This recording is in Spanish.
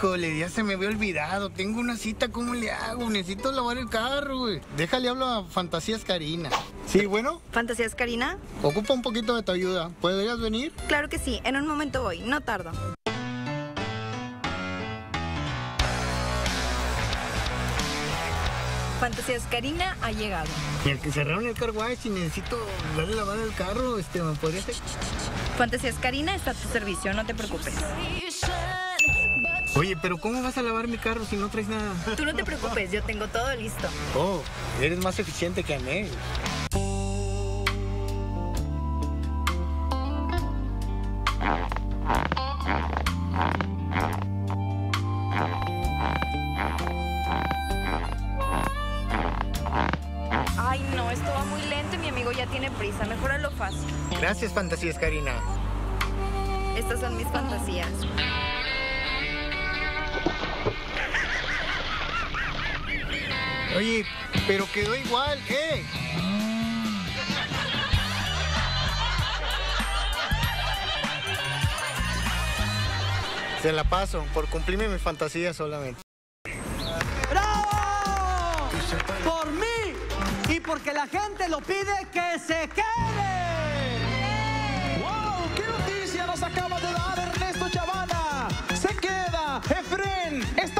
Híjole, ya se me había olvidado. Tengo una cita, ¿cómo le hago? Necesito lavar el carro, güey. Déjale hablo a Fantasías Karina. Sí, bueno, ¿Fantasías Karina? ocupa un poquito de tu ayuda. ¿Podrías venir? Claro que sí, en un momento voy, no tardo. Fantasías Karina ha llegado. El que cerraron el car wash y necesito darle lavar el carro, este, ¿me podría hacer? Fantasías Karina está a tu servicio, no te preocupes. Oye, pero ¿cómo vas a lavar mi carro si no traes nada? Tú no te preocupes, yo tengo todo listo. Oh, eres más eficiente que Anel. Ay, no, esto va muy lento y mi amigo ya tiene prisa. Mejor lo fácil. Gracias, Fantasías Karina. Estas son mis fantasías. Oye, pero quedó igual, ¿eh? Se la paso, por cumplirme mi fantasía solamente. ¡Bravo! Por mí y porque la gente lo pide que se quede. Esto